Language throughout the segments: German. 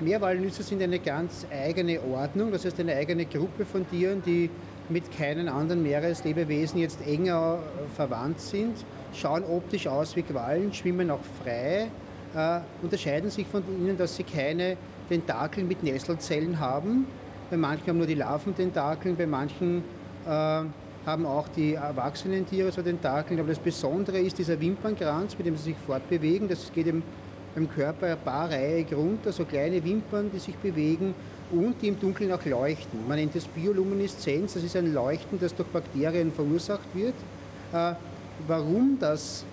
Meerwalnüsse sind eine ganz eigene Ordnung, das heißt eine eigene Gruppe von Tieren, die mit keinen anderen Meereslebewesen jetzt enger verwandt sind, schauen optisch aus wie Quallen, schwimmen auch frei, äh, unterscheiden sich von ihnen, dass sie keine Tentakel mit Nesselzellen haben. Bei manchen haben nur die Larvententakeln, bei manchen äh, haben auch die erwachsenen Tiere so Tentakeln. Aber das Besondere ist dieser Wimpernkranz, mit dem sie sich fortbewegen. Das geht im, im Körper paarreihig runter, so kleine Wimpern, die sich bewegen und die im Dunkeln auch leuchten. Man nennt das Biolumineszenz, das ist ein Leuchten, das durch Bakterien verursacht wird. Äh, warum das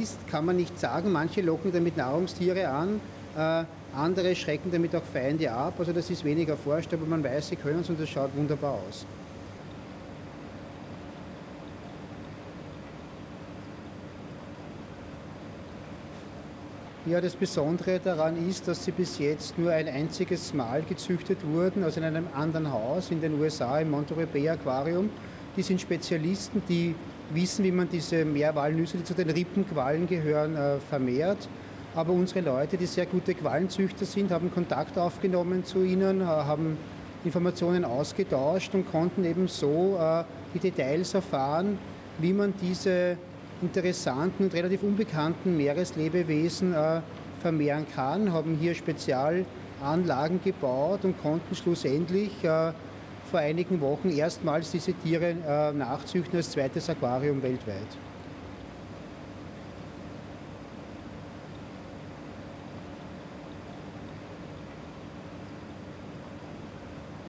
ist, kann man nicht sagen. Manche locken damit Nahrungstiere an, äh, andere schrecken damit auch Feinde ab. Also das ist weniger erforscht, aber man weiß, sie können es und das schaut wunderbar aus. Ja, das Besondere daran ist, dass sie bis jetzt nur ein einziges Mal gezüchtet wurden, also in einem anderen Haus in den USA im Monterey Bay Aquarium. Die sind Spezialisten, die wissen, wie man diese Meerwalnüsse, die zu den Rippenquallen gehören, äh, vermehrt. Aber unsere Leute, die sehr gute Quallenzüchter sind, haben Kontakt aufgenommen zu ihnen, äh, haben Informationen ausgetauscht und konnten eben so äh, die Details erfahren, wie man diese interessanten und relativ unbekannten Meereslebewesen äh, vermehren kann, haben hier Spezialanlagen gebaut und konnten schlussendlich äh, vor einigen Wochen erstmals diese Tiere äh, nachzüchten als zweites Aquarium weltweit.